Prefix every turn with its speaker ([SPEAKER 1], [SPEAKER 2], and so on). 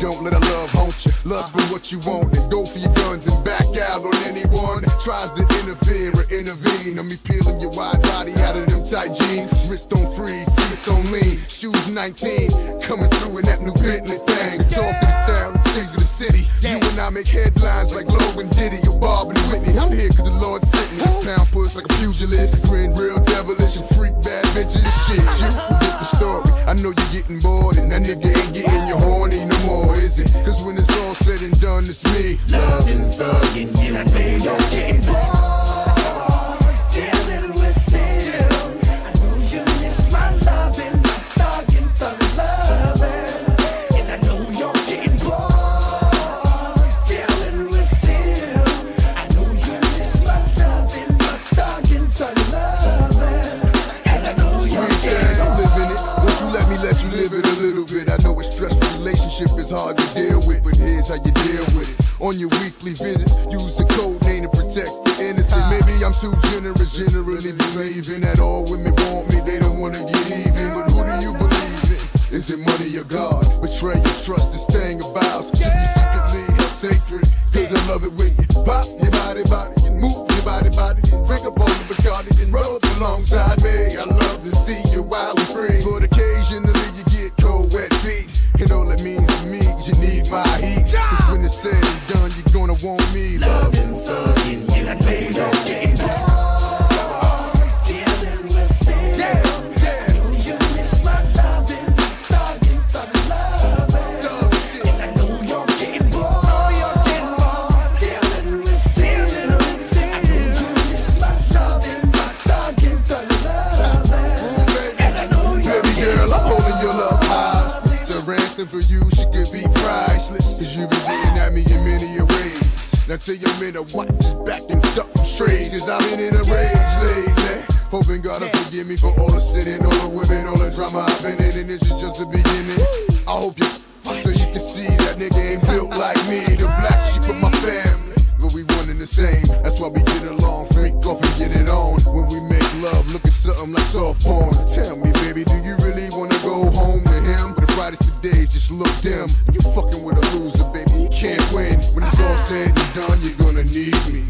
[SPEAKER 1] Don't let our love haunt you. Lust for what you want and go for your guns and back out on anyone that tries to interfere or intervene. On me peeling your wide body out of them tight jeans. Wrist on freeze, seats on lean. Shoes 19, coming through in that new Bentley thing. Talk to the town, of the city. You and I make headlines like Low and Diddy or Bob and Whitney. I'm here cause the Lord sent me. Pound push like a pugilist. Grin real devilish and freak bad bitches. Shit, you different story. I know you're getting bored and that nigga ain't getting you horny it? Cause when it's all said and done, it's me.
[SPEAKER 2] Loving, thugging you, I know you're getting bored. Dealing with it. I know you miss my loving, my thugging, thug loving. And I know you're getting bored. Dealing with it. I know you miss my loving, my thugging, thug loving. And I know you're getting
[SPEAKER 1] thing, living it. Won't you let me let you live it a little bit? I know a stressful relationship is hard to deal with, but here's how you deal with it. On your weekly visits, use a code name to protect the innocent. Ah. Maybe I'm too generous, generally believing that all women want me, they don't wanna get even. But who do you believe in? Is it money or God? Betray your trust, this thing about should be secretly sacred. Cause I love it when you pop your body, body, and move your body, body, and drink up all the Bacardi,
[SPEAKER 2] miss my loving, oh, my thugging, thug loving. And I know you're
[SPEAKER 1] Baby girl, I'm holding your love hostage. Ransom for you, Now tell your men to watch his back and duck from strays. Cause I've been in a rage lately. Hoping God will forgive me for all the sinning, all the women, all the drama I've been in. And this is just the beginning. I hope you, so you can see that nigga ain't built like me. The black sheep of my family. But we one and the same. That's why we get along, freak off and get it on. When we make love, look at something like soft porn. Tell me, baby, do you really wanna go home to him? But the brightest of days just look dim. You fucking with a loser, baby. You can't win. When it's all and done, you're gonna need me.